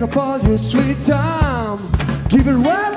take up all your sweet time. Give it right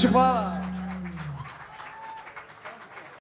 je crois